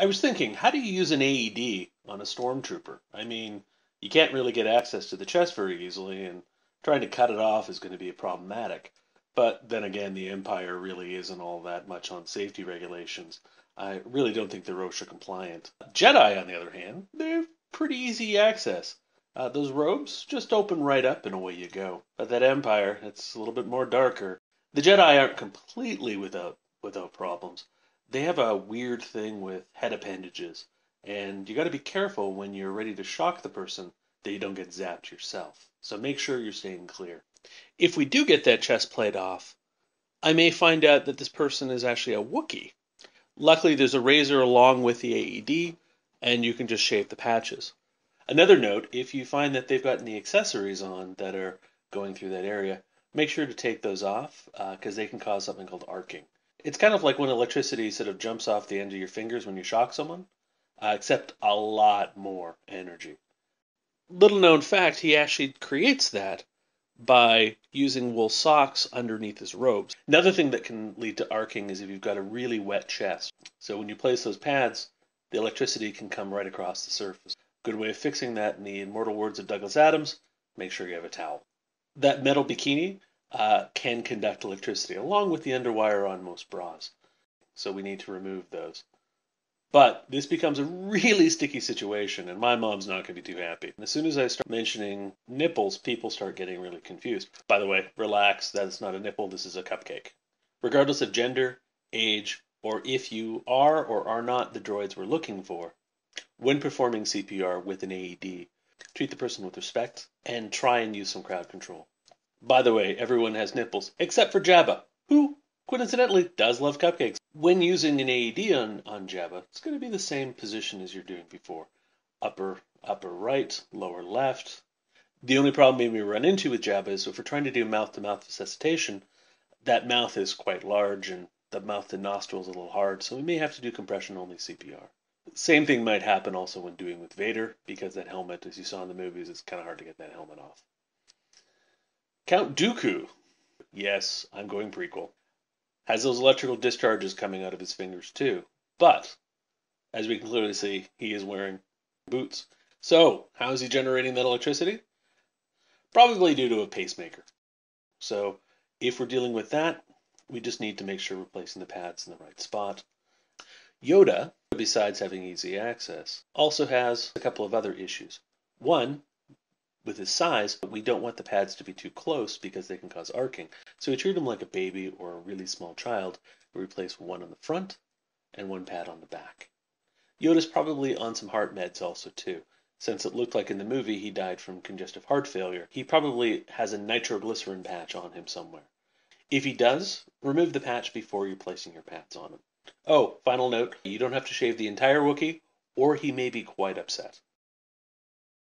I was thinking, how do you use an AED on a stormtrooper? I mean, you can't really get access to the chest very easily, and trying to cut it off is going to be problematic. But then again, the Empire really isn't all that much on safety regulations. I really don't think they're OSHA compliant. Jedi, on the other hand, they're pretty easy access. Uh, those robes just open right up and away you go. But that Empire, it's a little bit more darker. The Jedi aren't completely without without problems they have a weird thing with head appendages, and you got to be careful when you're ready to shock the person that you don't get zapped yourself. So make sure you're staying clear. If we do get that chest plate off, I may find out that this person is actually a Wookiee. Luckily, there's a razor along with the AED, and you can just shave the patches. Another note if you find that they've got any accessories on that are going through that area, make sure to take those off because uh, they can cause something called arcing. It's kind of like when electricity sort of jumps off the end of your fingers when you shock someone, uh, except a lot more energy. Little known fact, he actually creates that by using wool socks underneath his robes. Another thing that can lead to arcing is if you've got a really wet chest. So when you place those pads, the electricity can come right across the surface. Good way of fixing that, in the immortal words of Douglas Adams, make sure you have a towel. That metal bikini uh, can conduct electricity, along with the underwire on most bras. So we need to remove those. But this becomes a really sticky situation, and my mom's not going to be too happy. And as soon as I start mentioning nipples, people start getting really confused. By the way, relax, that's not a nipple, this is a cupcake. Regardless of gender, age, or if you are or are not the droids we're looking for, when performing CPR with an AED, treat the person with respect and try and use some crowd control. By the way, everyone has nipples except for Jabba, who coincidentally does love cupcakes. When using an AED on, on Jabba, it's going to be the same position as you're doing before. Upper upper right, lower left. The only problem we run into with Jabba is if we're trying to do mouth to mouth resuscitation, that mouth is quite large and the mouth to nostril is a little hard, so we may have to do compression only CPR. Same thing might happen also when doing with Vader, because that helmet, as you saw in the movies, it's kind of hard to get that helmet off. Count Dooku, yes, I'm going prequel, has those electrical discharges coming out of his fingers too. But, as we can clearly see, he is wearing boots. So, how is he generating that electricity? Probably due to a pacemaker. So, if we're dealing with that, we just need to make sure we're placing the pads in the right spot. Yoda, besides having easy access, also has a couple of other issues. One with his size, but we don't want the pads to be too close because they can cause arcing. So we treat him like a baby or a really small child. We replace one on the front and one pad on the back. Yoda's probably on some heart meds also too. Since it looked like in the movie he died from congestive heart failure, he probably has a nitroglycerin patch on him somewhere. If he does, remove the patch before you're placing your pads on him. Oh, final note, you don't have to shave the entire Wookiee, or he may be quite upset.